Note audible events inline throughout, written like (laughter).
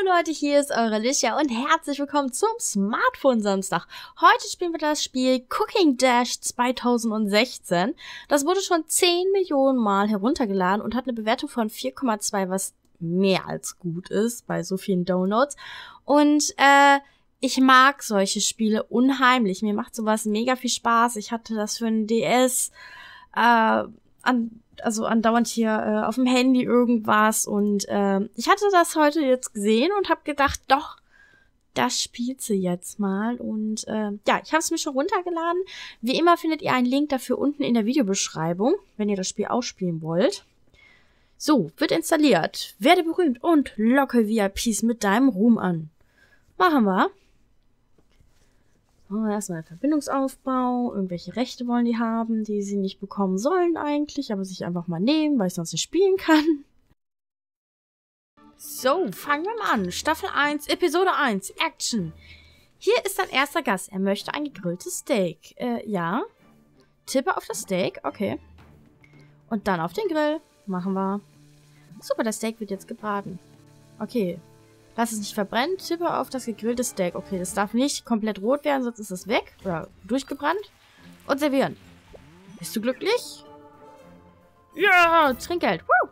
Hallo Leute, hier ist eure Licia und herzlich willkommen zum Smartphone Samstag. Heute spielen wir das Spiel Cooking Dash 2016. Das wurde schon 10 Millionen Mal heruntergeladen und hat eine Bewertung von 4,2, was mehr als gut ist bei so vielen Downloads. Und äh, ich mag solche Spiele unheimlich. Mir macht sowas mega viel Spaß. Ich hatte das für ein DS. Äh, an also andauernd hier äh, auf dem Handy irgendwas und äh, ich hatte das heute jetzt gesehen und habe gedacht, doch, das spielt sie jetzt mal und äh, ja, ich habe es mir schon runtergeladen. Wie immer findet ihr einen Link dafür unten in der Videobeschreibung, wenn ihr das Spiel ausspielen wollt. So, wird installiert. Werde berühmt und locke VIPs mit deinem Ruhm an. Machen wir. Erstmal Verbindungsaufbau, irgendwelche Rechte wollen die haben, die sie nicht bekommen sollen eigentlich, aber sich einfach mal nehmen, weil ich sonst nicht spielen kann. So, fangen wir mal an. Staffel 1, Episode 1, Action. Hier ist dein erster Gast. Er möchte ein gegrilltes Steak. Äh, ja. Tippe auf das Steak, okay. Und dann auf den Grill. Machen wir. Super, das Steak wird jetzt gebraten. Okay, Lass es nicht verbrennen. Tippe auf das gegrillte Steak. Okay, das darf nicht komplett rot werden, sonst ist es weg. Oder durchgebrannt. Und servieren. Bist du glücklich? Ja, Trinkgeld. Woo!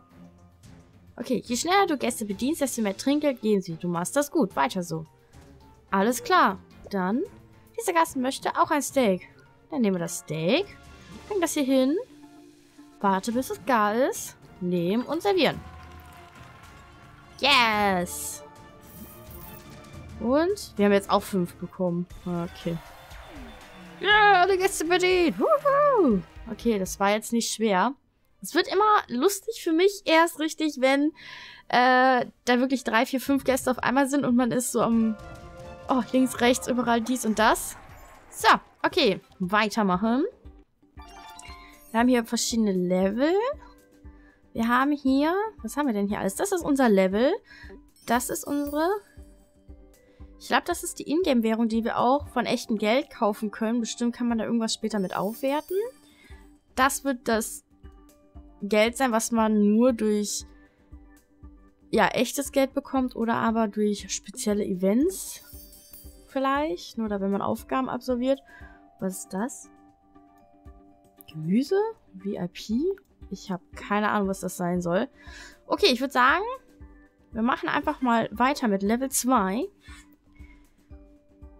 Okay, je schneller du Gäste bedienst, desto mehr Trinkgeld geben sie. Du machst das gut. Weiter so. Alles klar. Dann, dieser Gast möchte auch ein Steak. Dann nehmen wir das Steak. Bring das hier hin. Warte, bis es gar ist. Nehmen und servieren. Yes! Und wir haben jetzt auch fünf bekommen. Okay. Ja, alle Gäste bedient. Woohoo! Okay, das war jetzt nicht schwer. Es wird immer lustig für mich erst richtig, wenn äh, da wirklich drei, vier, fünf Gäste auf einmal sind und man ist so am... Oh, links, rechts, überall dies und das. So, okay. Weitermachen. Wir haben hier verschiedene Level. Wir haben hier... Was haben wir denn hier alles? Das ist unser Level. Das ist unsere ich glaube, das ist die Ingame-Währung, die wir auch von echtem Geld kaufen können. Bestimmt kann man da irgendwas später mit aufwerten. Das wird das Geld sein, was man nur durch ja, echtes Geld bekommt oder aber durch spezielle Events vielleicht. Oder wenn man Aufgaben absolviert. Was ist das? Gemüse? VIP? Ich habe keine Ahnung, was das sein soll. Okay, ich würde sagen, wir machen einfach mal weiter mit Level 2.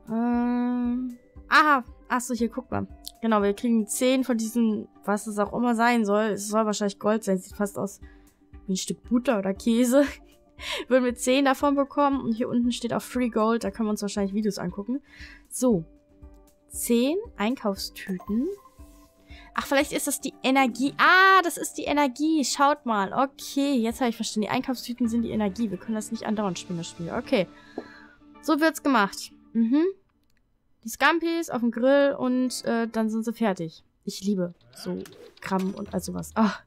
Ähm. Aha. Achso, hier, guck mal. Genau, wir kriegen 10 von diesen, was es auch immer sein soll. Es soll wahrscheinlich Gold sein. Sieht fast aus wie ein Stück Butter oder Käse. (laughs) Würden wir 10 davon bekommen. Und hier unten steht auch Free Gold. Da können wir uns wahrscheinlich Videos angucken. So. 10 Einkaufstüten. Ach, vielleicht ist das die Energie. Ah, das ist die Energie. Schaut mal. Okay, jetzt habe ich verstanden. Die Einkaufstüten sind die Energie. Wir können das nicht andauernd spielen, das Spiel. Okay. So wird's gemacht. Mhm die Scampis auf dem Grill und äh, dann sind sie fertig. Ich liebe so Krabben und all sowas. Ach,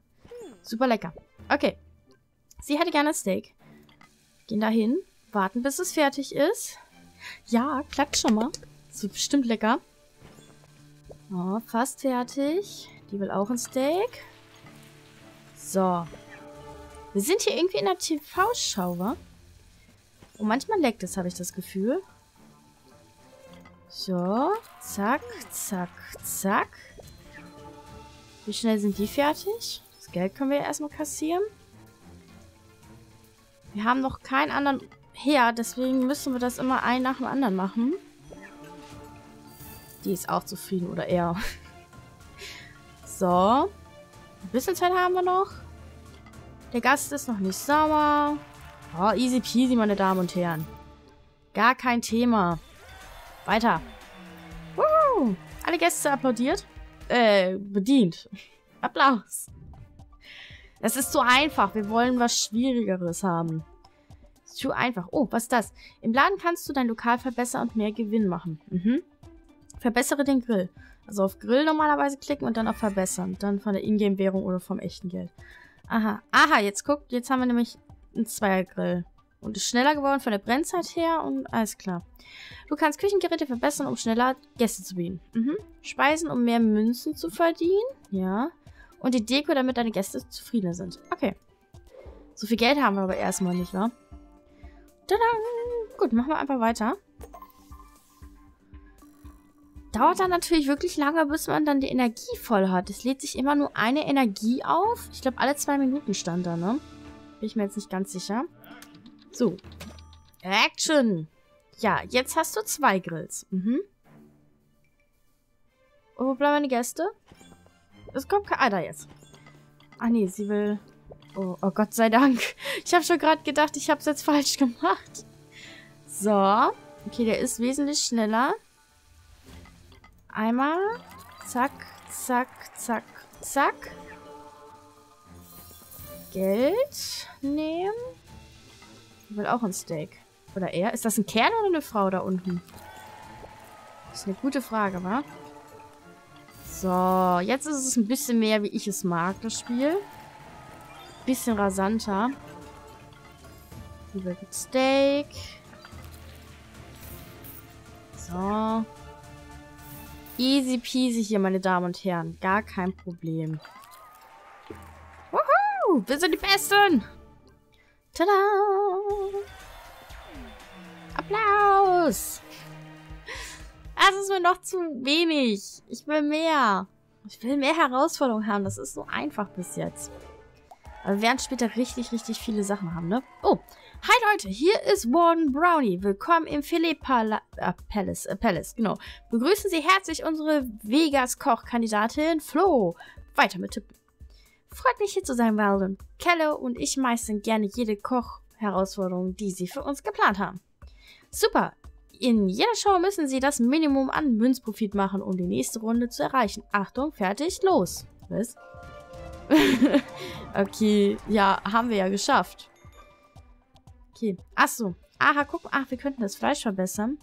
super lecker. Okay. Sie hätte gerne Steak. Gehen da hin, warten, bis es fertig ist. Ja, klappt schon mal. Wird bestimmt lecker. Oh, fast fertig. Die will auch ein Steak. So. Wir sind hier irgendwie in der TV-Schau, wa? Und manchmal leckt es, habe ich das Gefühl. So, zack, zack, zack. Wie schnell sind die fertig? Das Geld können wir ja erstmal kassieren. Wir haben noch keinen anderen Herd, deswegen müssen wir das immer ein nach dem anderen machen. Die ist auch zufrieden, oder er. (laughs) so. Ein bisschen Zeit haben wir noch. Der Gast ist noch nicht sauer. Oh, easy peasy, meine Damen und Herren. Gar kein Thema. Weiter. Woo! Alle Gäste applaudiert. Äh, bedient. (laughs) Applaus. Das ist zu einfach. Wir wollen was Schwierigeres haben. Zu einfach. Oh, was ist das? Im Laden kannst du dein Lokal verbessern und mehr Gewinn machen. Mhm. Verbessere den Grill. Also auf Grill normalerweise klicken und dann auf Verbessern. Dann von der Ingame-Währung oder vom echten Geld. Aha. Aha, jetzt guckt. Jetzt haben wir nämlich einen Zweiergrill. Und ist schneller geworden von der Brennzeit her und alles klar. Du kannst Küchengeräte verbessern, um schneller Gäste zu bedienen. Mhm. Speisen, um mehr Münzen zu verdienen. Ja. Und die Deko, damit deine Gäste zufriedener sind. Okay. So viel Geld haben wir aber erstmal nicht, wa? Tada! Gut, machen wir einfach weiter. Dauert dann natürlich wirklich lange, bis man dann die Energie voll hat. Es lädt sich immer nur eine Energie auf. Ich glaube, alle zwei Minuten stand da, ne? Bin ich mir jetzt nicht ganz sicher. So. Action! Ja, jetzt hast du zwei Grills. Mhm. Und wo bleiben meine Gäste? Es kommt kein... Ah, da jetzt. Ach nee, sie will... Oh, oh Gott sei Dank. (laughs) Ich habe schon gerade gedacht, ich habe es jetzt falsch gemacht. So. Okay, der ist wesentlich schneller. Einmal. Zack, zack, zack, zack. Geld nehmen. Ich will auch ein Steak. Oder er? Ist das ein Kerl oder eine Frau da unten? Das ist eine gute Frage, wa? So, jetzt ist es ein bisschen mehr, wie ich es mag, das Spiel. Bisschen rasanter. Hier wird Steak. So. Easy peasy hier, meine Damen und Herren. Gar kein Problem. Woohoo! Wir sind die Besten! Tada! Applaus! Das ist mir noch zu wenig. Ich will mehr. Ich will mehr Herausforderungen haben. Das ist so einfach bis jetzt. Aber wir werden später richtig, richtig viele Sachen haben, ne? Oh, Hi Leute, hier ist Warden Brownie. Willkommen im Philipp Pala äh, Palace, äh, Palace, genau. Begrüßen Sie herzlich unsere Vegas-Koch-Kandidatin Flo. Weiter mit Tippen. Freut mich hier zu sein, Walden. Kelle und ich meistern gerne jede Koch-Herausforderung, die Sie für uns geplant haben. Super. In jeder Show müssen Sie das Minimum an Münzprofit machen, um die nächste Runde zu erreichen. Achtung, fertig, los. Was? (laughs) okay, ja, haben wir ja geschafft. Okay. Achso. Aha, guck. Ach, wir könnten das Fleisch verbessern.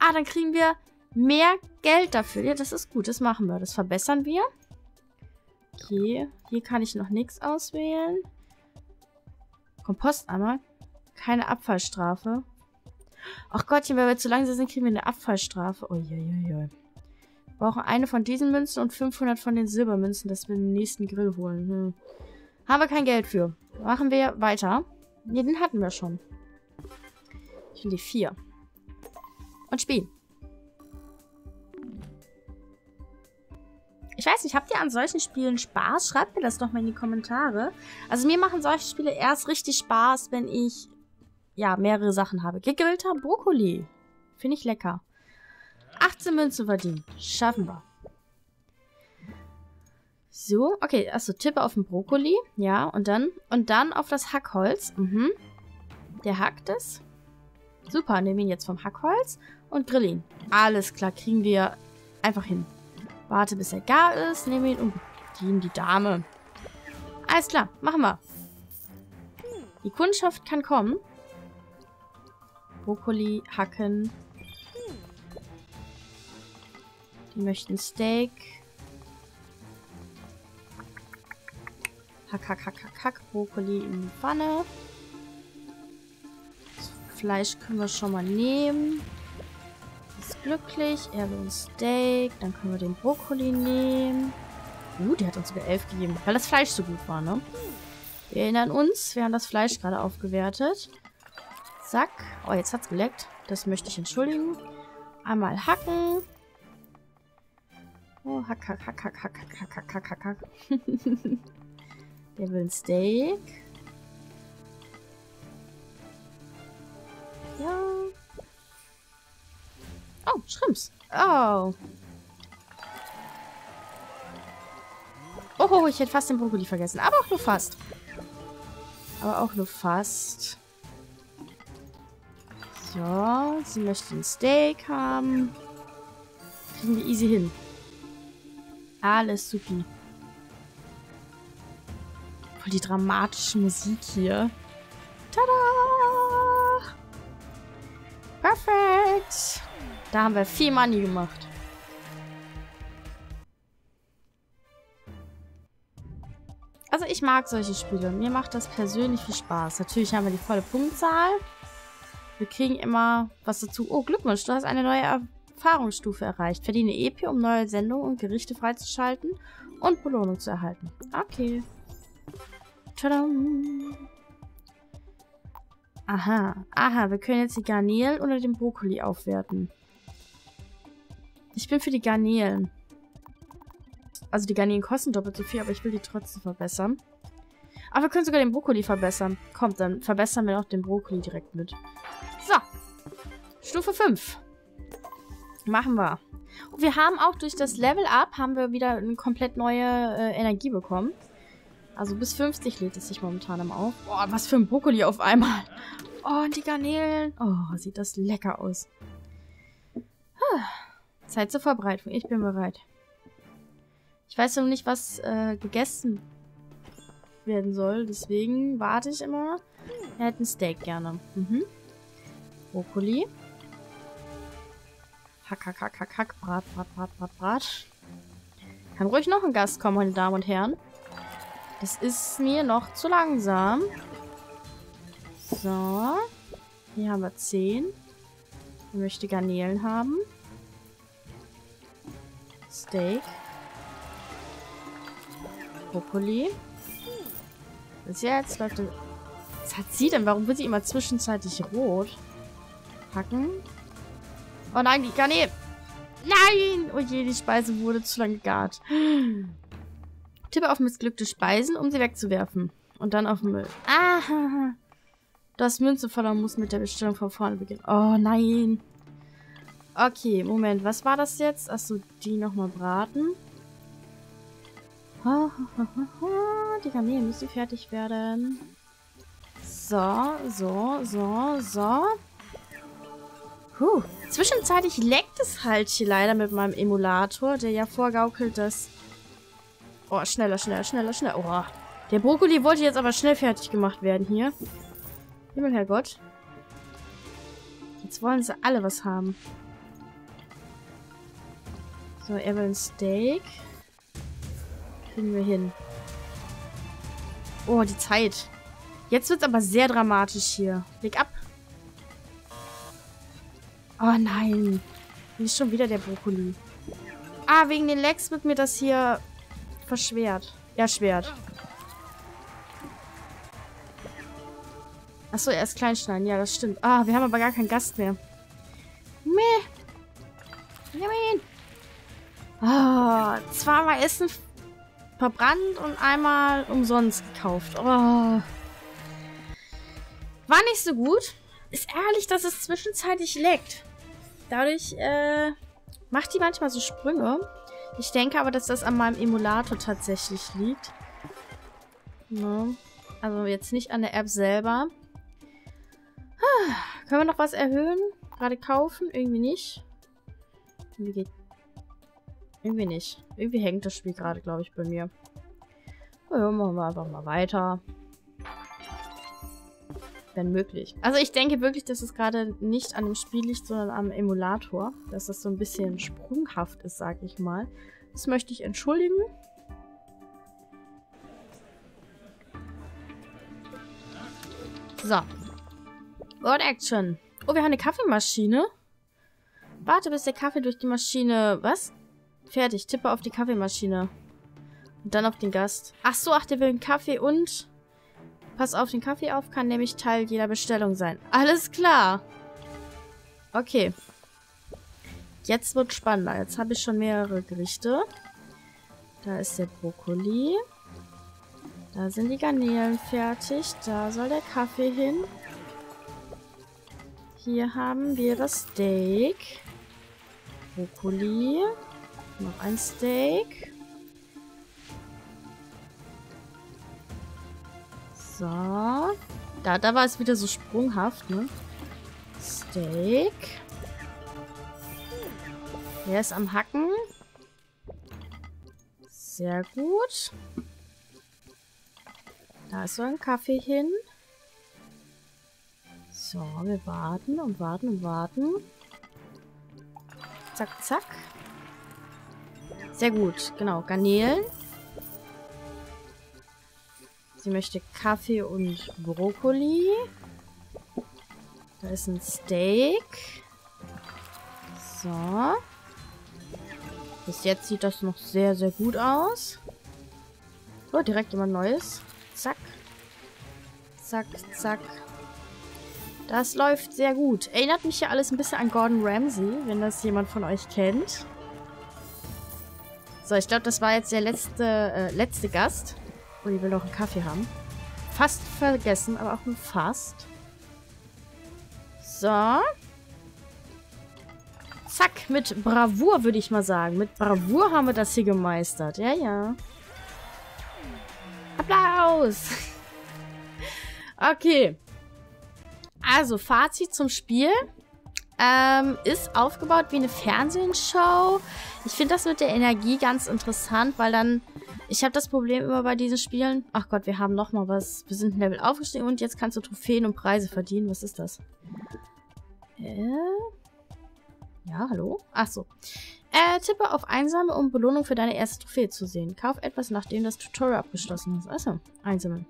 Ah, dann kriegen wir mehr Geld dafür. Ja, das ist gut. Das machen wir. Das verbessern wir. Okay. Hier kann ich noch nichts auswählen. Kompostammer. Keine Abfallstrafe. Ach Gottchen, wenn wir zu langsam sind, kriegen wir eine Abfallstrafe. Uiuiui. Wir brauchen eine von diesen Münzen und 500 von den Silbermünzen, dass wir den nächsten Grill holen. Hm. Haben wir kein Geld für. Machen wir weiter. Ne, den hatten wir schon. Ich will die vier. Und spielen. Ich weiß nicht, habt ihr an solchen Spielen Spaß? Schreibt mir das doch mal in die Kommentare. Also mir machen solche Spiele erst richtig Spaß, wenn ich, ja, mehrere Sachen habe. Gegrillter Brokkoli. Finde ich lecker. 18 Münzen verdienen. Schaffen wir. So, okay, also tippe auf den Brokkoli. Ja, und dann, und dann auf das Hackholz. Mhm. Der hackt es. Super, nehmen ihn jetzt vom Hackholz und grill ihn. Alles klar, kriegen wir einfach hin. Warte, bis er gar ist. Nehmen ihn und bedienen die Dame. Alles klar, machen wir. Die Kundschaft kann kommen. Brokkoli hacken. Die möchten Steak. Hack, hack, hack, hack, hack. Brokkoli in die Pfanne. Das Fleisch können wir schon mal nehmen. Ist glücklich. Er will ein Steak. Dann können wir den Brokkoli nehmen. Uh, der hat uns sogar elf gegeben, weil das Fleisch so gut war, ne? Wir erinnern uns, wir haben das Fleisch gerade aufgewertet. Zack. Oh, jetzt hat's geleckt. Das möchte ich entschuldigen. Einmal hacken. Oh, hack, hack, hack, hack, hack, hack, hack, hack, hack, hack. Der will ein Steak. Ja. Oh, Schrimps. Oh. Oh, ich hätte fast den Brokkoli vergessen. Aber auch nur fast. Aber auch nur fast. So, sie möchte ein Steak haben. Kriegen wir easy hin. Alles supi. Voll die dramatische Musik hier. Tada! Perfekt! Da haben wir viel Money gemacht. Also ich mag solche Spiele. Mir macht das persönlich viel Spaß. Natürlich haben wir die volle Punktzahl. Wir kriegen immer was dazu. Oh, Glückwunsch, du hast eine neue Erfahrungsstufe erreicht. Verdiene EP, um neue Sendungen und Gerichte freizuschalten und Belohnung zu erhalten. Okay. Tadam. Aha. Aha, wir können jetzt die Garnelen oder den Brokkoli aufwerten. Ich bin für die Garnelen. Also die Garnelen kosten doppelt so viel, aber ich will die trotzdem verbessern. Aber wir können sogar den Brokkoli verbessern. Kommt, dann verbessern wir noch den Brokkoli direkt mit. Stufe 5. Machen wir. Und wir haben auch durch das Level Up haben wir wieder eine komplett neue äh, Energie bekommen. Also bis 50 lädt es sich momentan im auf. Boah, was für ein Brokkoli auf einmal. Oh, und die Garnelen. Oh, sieht das lecker aus. Huh. Zeit zur Verbreitung. Ich bin bereit. Ich weiß noch nicht, was äh, gegessen werden soll. Deswegen warte ich immer. Er hätte ein Steak gerne. Mhm. Brokkoli. Hack, hack, hack, hack, hack. Brat, brat, brat, brat, brat. Kann ruhig noch ein Gast kommen, meine Damen und Herren. Das ist mir noch zu langsam. So. Hier haben wir 10. Ich möchte Garnelen haben. Steak. Brokkoli. Bis jetzt läuft. Was hat sie denn? Warum wird sie immer zwischenzeitlich rot? Packen. Oh nein, die Garnelen. Nein! Oh je, die Speise wurde zu lange gegart. Tippe auf missglückte Speisen, um sie wegzuwerfen. Und dann auf Müll. Ah! Das Münze verloren muss mit der Bestellung von vorne beginnen. Oh nein. Okay, Moment. Was war das jetzt? Achso, die nochmal braten. (laughs) Die Garnelen müssen fertig werden. So, so, so, so. Puh. Zwischenzeitlich leckt es halt hier leider mit meinem Emulator, der ja vorgaukelt, dass... Oh, schneller, schneller, schneller, schneller. Oh, der Brokkoli wollte jetzt aber schnell fertig gemacht werden hier. Himmel, Herrgott. Jetzt wollen sie alle was haben. So, er will ein Steak. Kriegen wir hin. Oh, die Zeit. Jetzt wird es aber sehr dramatisch hier. Leg ab. Oh nein. Hier ist schon wieder der Brokkoli. Ah, wegen den Lecks wird mir das hier verschwert. Ja, schwert. Achso, er ist kleinschneiden. Ja, das stimmt. Ah, wir haben aber gar keinen Gast mehr. Meh. Nein. Ah, zweimal Essen verbrannt und einmal umsonst gekauft. Oh. War nicht so gut. Ist ehrlich, dass es zwischenzeitlich leckt. Dadurch äh, macht die manchmal so Sprünge. Ich denke aber, dass das an meinem Emulator tatsächlich liegt. Ja. Also jetzt nicht an der App selber. (sighs) Können wir noch was erhöhen? Gerade kaufen? Irgendwie nicht. Irgendwie geht... Irgendwie nicht. Irgendwie hängt das Spiel gerade, glaube ich, bei mir. Ja, machen wir einfach mal weiter. Wenn möglich. Also ich denke wirklich, dass es gerade nicht an dem Spiel liegt, sondern am Emulator. Dass das so ein bisschen sprunghaft ist, sag ich mal. Das möchte ich entschuldigen. So. Board Action. Oh, wir haben eine Kaffeemaschine. Warte, bis der Kaffee durch die Maschine... Was? Fertig. Tippe auf die Kaffeemaschine. Und dann auf den Gast. Ach so, ach, der will einen Kaffee und... Pass auf den Kaffee auf, kann nämlich Teil jeder Bestellung sein. Alles klar. Okay. Jetzt wird spannender. Jetzt habe ich schon mehrere Gerichte. Da ist der Brokkoli. Da sind die Garnelen fertig. Da soll der Kaffee hin. Hier haben wir das Steak. Brokkoli. Noch ein Steak. So. Da, da war es wieder so sprunghaft, ne? Steak. Der ist am Hacken. Sehr gut. Da ist so ein Kaffee hin. So, wir warten und warten und warten. Zack, zack. Sehr gut. Genau, Garnelen. Sie möchte Kaffee und Brokkoli. Da ist ein Steak. So. Bis jetzt sieht das noch sehr, sehr gut aus. So, direkt jemand Neues. Zack. Zack, zack. Das läuft sehr gut. Erinnert mich ja alles ein bisschen an Gordon Ramsay, wenn das jemand von euch kennt. So, ich glaube, das war jetzt der letzte, äh, letzte Gast. Und oh, will noch einen Kaffee haben. Fast vergessen, aber auch nur fast. So. Zack, mit Bravour, würde ich mal sagen. Mit Bravour haben wir das hier gemeistert. Ja, ja. Applaus! (laughs) okay. Also, Fazit zum Spiel. Ähm, ist aufgebaut wie eine Fernsehshow. Ich finde das mit der Energie ganz interessant, weil dann... Ich habe das Problem immer bei diesen Spielen... Ach Gott, wir haben nochmal was. Wir sind ein Level aufgestiegen und jetzt kannst du Trophäen und Preise verdienen. Was ist das? Äh... Ja, hallo? Ach so. Äh, tippe auf Einsame, um Belohnung für deine erste Trophäe zu sehen. Kauf etwas, nachdem das Tutorial abgeschlossen ist. Achso, einsammeln.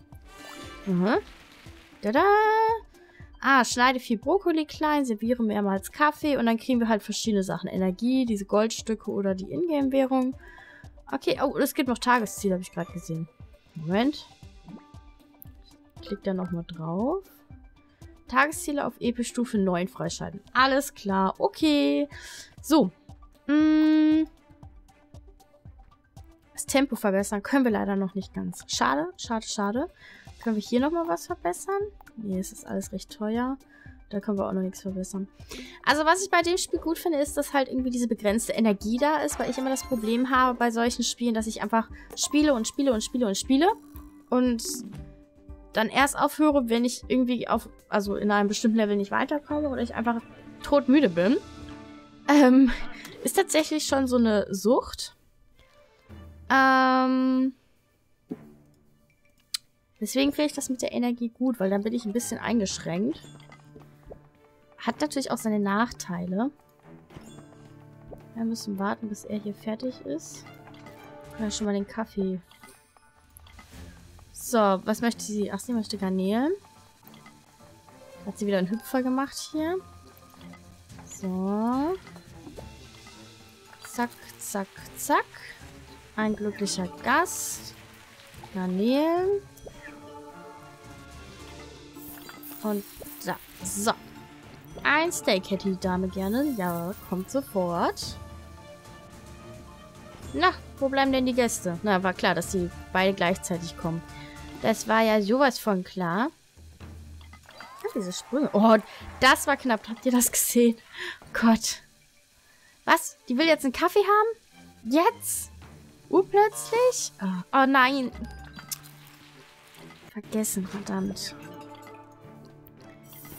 Mhm. Tada! Ah, schneide viel Brokkoli klein, serviere mehrmals Kaffee und dann kriegen wir halt verschiedene Sachen. Energie, diese Goldstücke oder die Ingame-Währung. Okay, oh, es gibt noch Tagesziel, habe ich gerade gesehen. Moment. Klick da nochmal drauf. Tagesziele auf EP-Stufe 9 freischalten. Alles klar, okay. So. Mm. Das Tempo verbessern können wir leider noch nicht ganz. Schade, schade, schade. Können wir hier nochmal was verbessern? Nee, es ist alles recht teuer. Da können wir auch noch nichts verbessern. Also was ich bei dem Spiel gut finde, ist, dass halt irgendwie diese begrenzte Energie da ist, weil ich immer das Problem habe bei solchen Spielen, dass ich einfach spiele und spiele und spiele und spiele und dann erst aufhöre, wenn ich irgendwie auf, also in einem bestimmten Level nicht weiterkomme oder ich einfach todmüde bin. Ähm, ist tatsächlich schon so eine Sucht. Ähm, deswegen finde ich das mit der Energie gut, weil dann bin ich ein bisschen eingeschränkt. Hat natürlich auch seine Nachteile. Wir müssen warten, bis er hier fertig ist. Wir schon mal den Kaffee so, was möchte sie? Ach, sie möchte Garnelen. Hat sie wieder einen Hüpfer gemacht hier. So. Zack, zack, zack. Ein glücklicher Gast. Garnelen. Und da. So. Ein Steak hätte die Dame gerne. Ja, kommt sofort. Na, wo bleiben denn die Gäste? Na, war klar, dass sie beide gleichzeitig kommen. Das war ja sowas von klar. Ja, diese Sprünge. Oh, das war knapp. Habt ihr das gesehen? Oh Gott. Was? Die will jetzt einen Kaffee haben? Jetzt? Urplötzlich? Oh, oh nein. Vergessen, verdammt.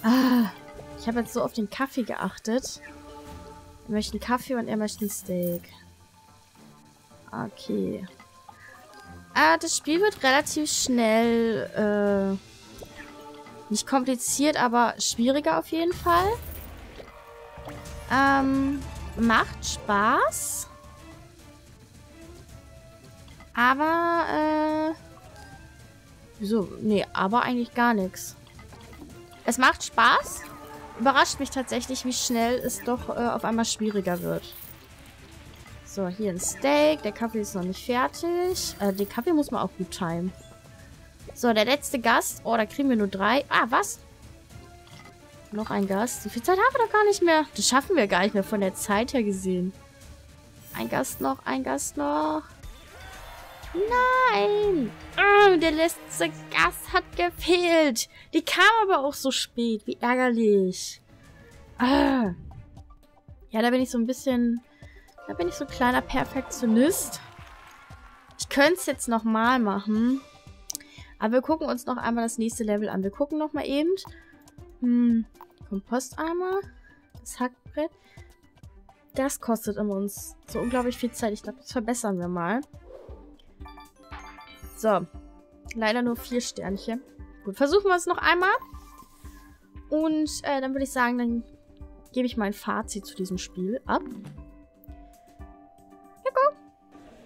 Ah, ich habe jetzt so auf den Kaffee geachtet. Er möchte einen Kaffee und er möchte ein Steak. Okay. Ah, das Spiel wird relativ schnell, äh, nicht kompliziert, aber schwieriger auf jeden Fall. Ähm, macht Spaß. Aber, äh, wieso? Nee, aber eigentlich gar nichts. Es macht Spaß. Überrascht mich tatsächlich, wie schnell es doch äh, auf einmal schwieriger wird. So, hier ein Steak. Der Kaffee ist noch nicht fertig. Äh, den Kaffee muss man auch gut timen. So, der letzte Gast. Oh, da kriegen wir nur drei. Ah, was? Noch ein Gast. So viel Zeit haben wir doch gar nicht mehr. Das schaffen wir gar nicht mehr von der Zeit her gesehen. Ein Gast noch, ein Gast noch. Nein! Oh, der letzte Gast hat gefehlt. Die kam aber auch so spät. Wie ärgerlich. Ah. Ja, da bin ich so ein bisschen da bin ich so ein kleiner Perfektionist. Ich könnte es jetzt nochmal machen. Aber wir gucken uns noch einmal das nächste Level an. Wir gucken nochmal eben. Hm, Komposteimer. Das Hackbrett. Das kostet immer uns so unglaublich viel Zeit. Ich glaube, das verbessern wir mal. So. Leider nur vier Sternchen. Gut, versuchen wir es noch einmal. Und äh, dann würde ich sagen, dann gebe ich mein Fazit zu diesem Spiel ab.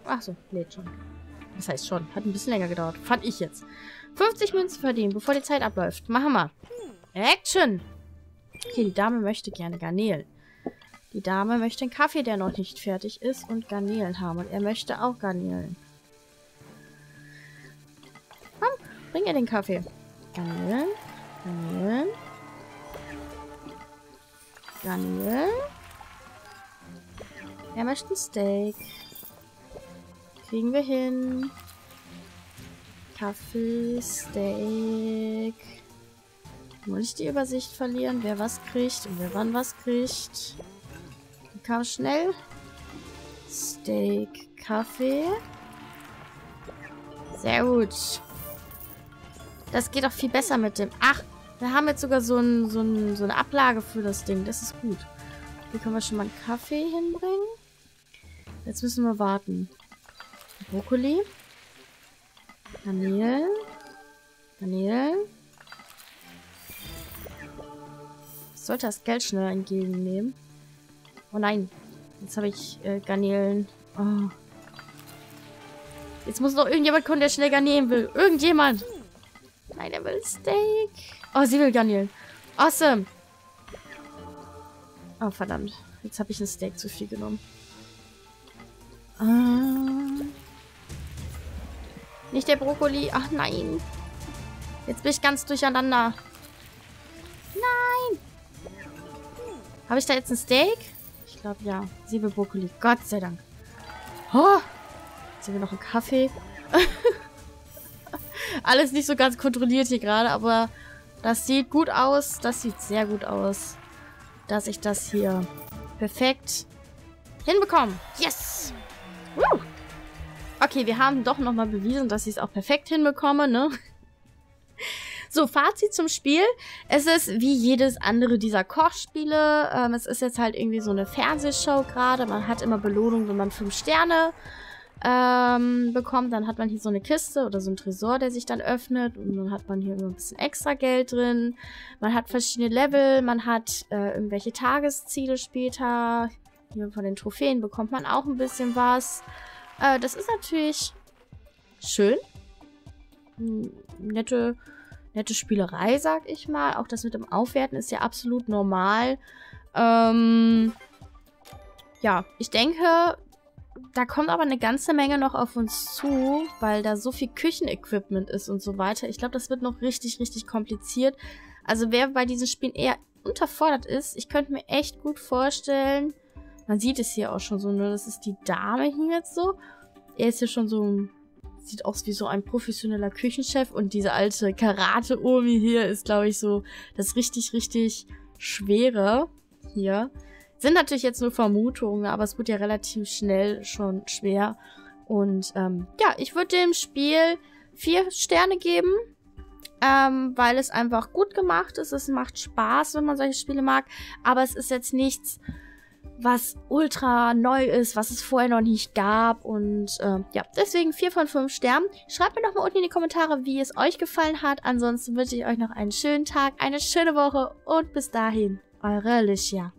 Ach so, lädt schon. Das heißt schon. Hat ein bisschen länger gedauert. Fand ich jetzt. 50 Münzen verdienen, bevor die Zeit abläuft. Machen wir. Action! Okay, die Dame möchte gerne Garnelen. Die Dame möchte einen Kaffee, der noch nicht fertig ist und Garnelen haben. Und er möchte auch Garnelen. Bring ihr den Kaffee. Garnelen, Garnelen. Garnelen. Er möchte ein Steak. Kriegen wir hin. Kaffee, Steak. Muss ich die Übersicht verlieren, wer was kriegt und wer wann was kriegt. Kam schnell. Steak, Kaffee. Sehr gut. Das geht auch viel besser mit dem... Ach, wir haben jetzt sogar so, ein, so, ein, so eine Ablage für das Ding. Das ist gut. Hier können wir schon mal einen Kaffee hinbringen. Jetzt müssen wir warten. Brokkoli. Garnelen. Garnelen. Ich sollte das Geld schneller entgegennehmen. Oh nein. Jetzt habe ich äh, Garnelen. Oh. Jetzt muss noch irgendjemand kommen, der schnell Garnelen will. Irgendjemand. Nein, er will Steak. Oh, sie will Garnelen. Awesome. Oh, verdammt. Jetzt habe ich ein Steak zu viel genommen. Ah. Nicht der Brokkoli. Ach nein. Jetzt bin ich ganz durcheinander. Nein. Habe ich da jetzt ein Steak? Ich glaube ja. Sieben Brokkoli. Gott sei Dank. Oh. Jetzt haben wir noch einen Kaffee. (laughs) Alles nicht so ganz kontrolliert hier gerade, aber das sieht gut aus. Das sieht sehr gut aus, dass ich das hier perfekt hinbekomme. Yes! Woo! Okay, wir haben doch nochmal bewiesen, dass ich es auch perfekt hinbekomme, ne? (laughs) So, Fazit zum Spiel. Es ist wie jedes andere dieser Kochspiele. Ähm, es ist jetzt halt irgendwie so eine Fernsehshow gerade. Man hat immer Belohnung, wenn man fünf Sterne ähm, bekommt. Dann hat man hier so eine Kiste oder so ein Tresor, der sich dann öffnet. Und dann hat man hier immer ein bisschen extra Geld drin. Man hat verschiedene Level. Man hat äh, irgendwelche Tagesziele später. Hier von den Trophäen bekommt man auch ein bisschen was. Äh, das ist natürlich schön. Nette nette Spielerei, sag ich mal. Auch das mit dem Aufwerten ist ja absolut normal. Ähm, ja, ich denke, da kommt aber eine ganze Menge noch auf uns zu, weil da so viel Küchenequipment ist und so weiter. Ich glaube, das wird noch richtig, richtig kompliziert. Also wer bei diesen Spielen eher unterfordert ist, ich könnte mir echt gut vorstellen, man sieht es hier auch schon so, ne? Das ist die Dame hier jetzt so. Er ist hier schon so sieht aus wie so ein professioneller Küchenchef und diese alte Karate-Omi hier ist, glaube ich, so das richtig, richtig schwere hier. Sind natürlich jetzt nur Vermutungen, aber es wird ja relativ schnell schon schwer. Und ähm, ja, ich würde dem Spiel vier Sterne geben, ähm, weil es einfach gut gemacht ist. Es macht Spaß, wenn man solche Spiele mag, aber es ist jetzt nichts was ultra neu ist, was es vorher noch nicht gab. Und äh, ja, deswegen 4 von 5 Sternen. Schreibt mir doch mal unten in die Kommentare, wie es euch gefallen hat. Ansonsten wünsche ich euch noch einen schönen Tag, eine schöne Woche und bis dahin, eure Alicia.